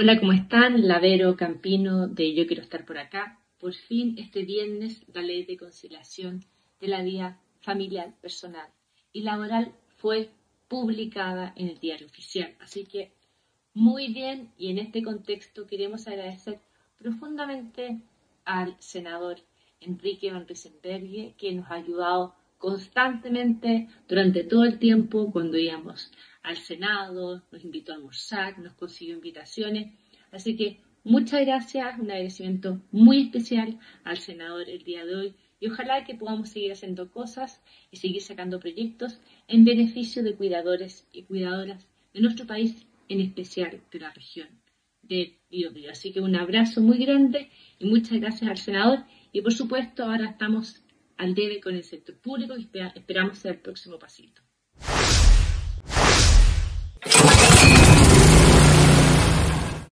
Hola, ¿cómo están? Lavero Campino de Yo Quiero Estar por acá. Por fin, este viernes, la ley de conciliación de la vida familiar, personal y laboral fue publicada en el diario oficial. Así que, muy bien, y en este contexto queremos agradecer profundamente al senador Enrique Van Riesenberg, que nos ha ayudado constantemente durante todo el tiempo cuando íbamos al Senado, nos invitó a almorzar, nos consiguió invitaciones. Así que muchas gracias, un agradecimiento muy especial al senador el día de hoy y ojalá que podamos seguir haciendo cosas y seguir sacando proyectos en beneficio de cuidadores y cuidadoras de nuestro país, en especial de la región de Biobío. Así que un abrazo muy grande y muchas gracias al senador y por supuesto ahora estamos al debe con el sector público y esperamos ser el próximo pasito.